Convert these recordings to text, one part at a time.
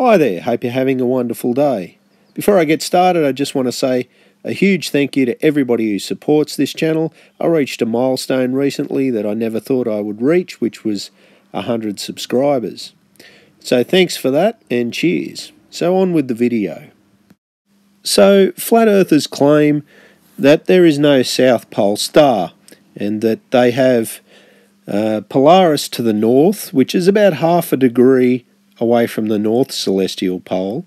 Hi there, hope you're having a wonderful day. Before I get started, I just want to say a huge thank you to everybody who supports this channel. I reached a milestone recently that I never thought I would reach, which was 100 subscribers. So thanks for that and cheers. So on with the video. So, flat earthers claim that there is no South Pole star and that they have uh, Polaris to the north, which is about half a degree away from the north celestial pole,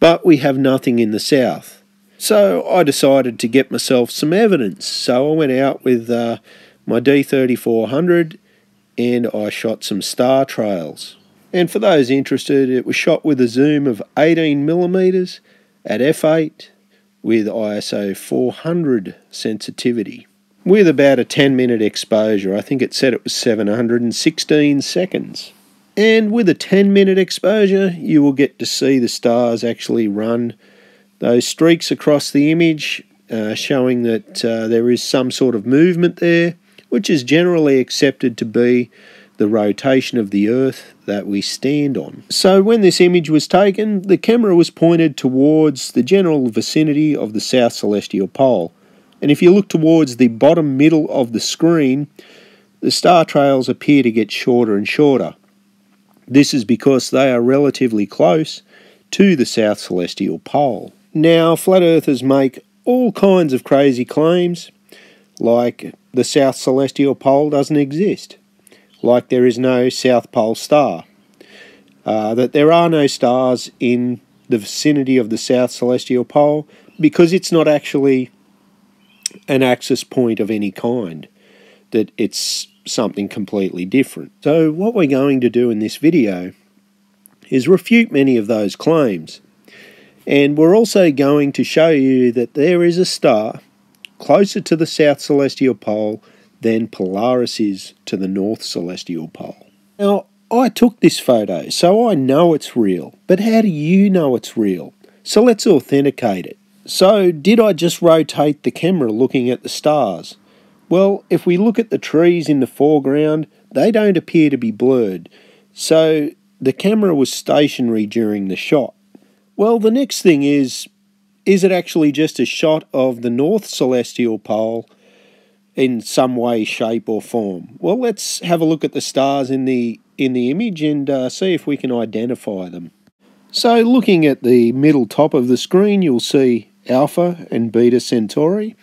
but we have nothing in the south. So I decided to get myself some evidence. So I went out with uh, my D3400 and I shot some star trails. And for those interested, it was shot with a zoom of 18 millimeters at f8 with ISO 400 sensitivity with about a 10 minute exposure. I think it said it was 716 seconds. And with a 10 minute exposure, you will get to see the stars actually run those streaks across the image, uh, showing that uh, there is some sort of movement there, which is generally accepted to be the rotation of the Earth that we stand on. So when this image was taken, the camera was pointed towards the general vicinity of the South Celestial Pole. And if you look towards the bottom middle of the screen, the star trails appear to get shorter and shorter. This is because they are relatively close to the South Celestial Pole. Now, flat earthers make all kinds of crazy claims, like the South Celestial Pole doesn't exist, like there is no South Pole star, uh, that there are no stars in the vicinity of the South Celestial Pole because it's not actually an axis point of any kind, that it's something completely different. So what we're going to do in this video is refute many of those claims. And we're also going to show you that there is a star closer to the South Celestial Pole than Polaris is to the North Celestial Pole. Now, I took this photo, so I know it's real. But how do you know it's real? So let's authenticate it. So, did I just rotate the camera looking at the stars? Well, if we look at the trees in the foreground, they don't appear to be blurred, so the camera was stationary during the shot. Well, the next thing is is it actually just a shot of the north celestial pole in some way, shape, or form? Well, let's have a look at the stars in the in the image and uh, see if we can identify them. So, looking at the middle top of the screen, you'll see Alpha and Beta Centauri.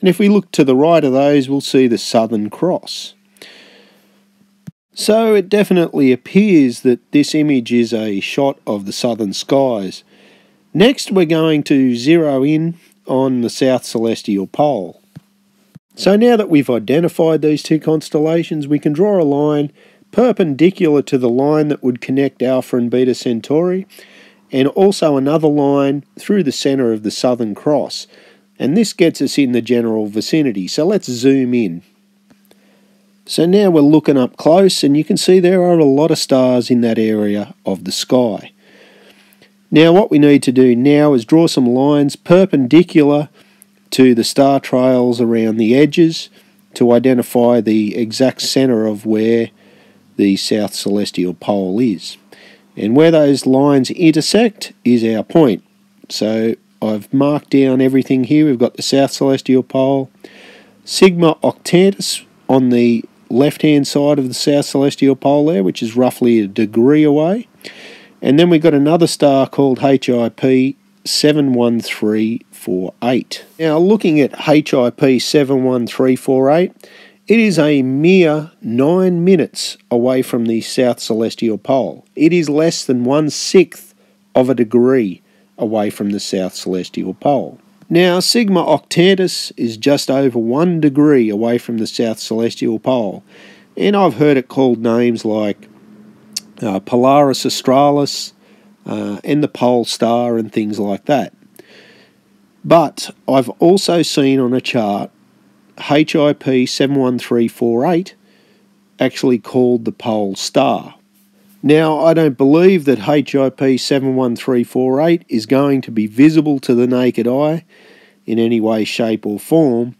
And if we look to the right of those, we'll see the Southern Cross. So it definitely appears that this image is a shot of the southern skies. Next we're going to zero in on the South Celestial Pole. So now that we've identified these two constellations, we can draw a line perpendicular to the line that would connect Alpha and Beta Centauri, and also another line through the centre of the Southern Cross and this gets us in the general vicinity. So let's zoom in. So now we're looking up close and you can see there are a lot of stars in that area of the sky. Now what we need to do now is draw some lines perpendicular to the star trails around the edges to identify the exact centre of where the south celestial pole is. And where those lines intersect is our point. So I've marked down everything here. We've got the South Celestial Pole, Sigma Octantis on the left hand side of the South Celestial Pole there, which is roughly a degree away. And then we've got another star called HIP 71348. Now, looking at HIP 71348, it is a mere nine minutes away from the South Celestial Pole. It is less than one sixth of a degree away from the south celestial pole. Now, Sigma Octantis is just over one degree away from the south celestial pole, and I've heard it called names like uh, Polaris Australis uh, and the Pole Star and things like that. But I've also seen on a chart HIP 71348 actually called the Pole Star. Now, I don't believe that HIP 71348 is going to be visible to the naked eye in any way, shape, or form.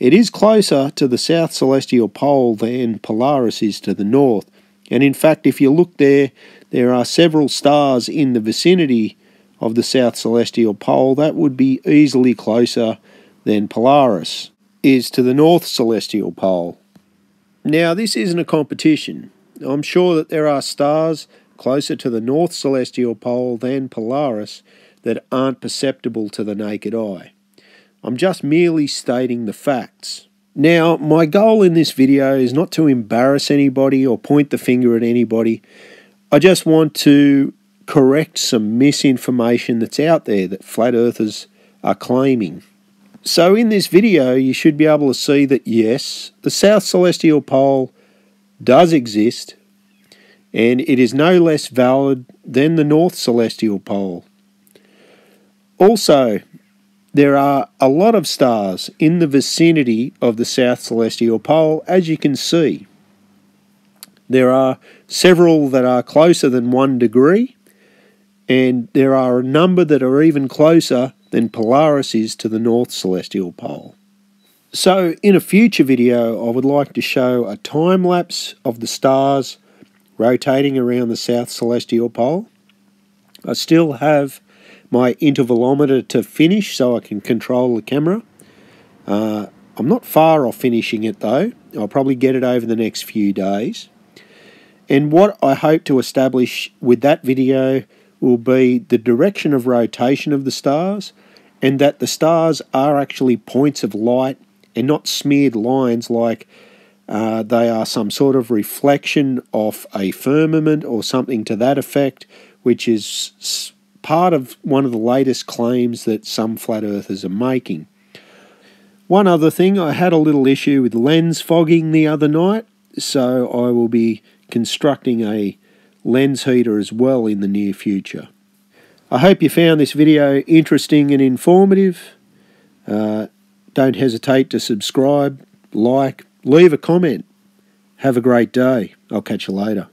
It is closer to the south celestial pole than Polaris is to the north, And in fact, if you look there, there are several stars in the vicinity of the South Celestial Pole that would be easily closer than Polaris is to the North Celestial Pole. Now, this isn't a competition. I'm sure that there are stars closer to the North Celestial Pole than Polaris that aren't perceptible to the naked eye. I'm just merely stating the facts. Now, my goal in this video is not to embarrass anybody or point the finger at anybody. I just want to correct some misinformation that's out there that flat earthers are claiming. So in this video you should be able to see that yes, the South Celestial Pole does exist and it is no less valid than the North Celestial Pole. Also, there are a lot of stars in the vicinity of the South Celestial Pole, as you can see. There are several that are closer than one degree, and there are a number that are even closer than Polaris is to the North Celestial Pole. So, in a future video, I would like to show a time lapse of the stars rotating around the South Celestial Pole. I still have my intervalometer to finish so I can control the camera. Uh, I'm not far off finishing it though. I'll probably get it over the next few days. And what I hope to establish with that video will be the direction of rotation of the stars and that the stars are actually points of light and not smeared lines like uh, they are some sort of reflection of a firmament or something to that effect, which is part of one of the latest claims that some flat earthers are making. One other thing, I had a little issue with lens fogging the other night, so I will be constructing a lens heater as well in the near future. I hope you found this video interesting and informative. Uh, don't hesitate to subscribe, like, leave a comment. Have a great day. I'll catch you later.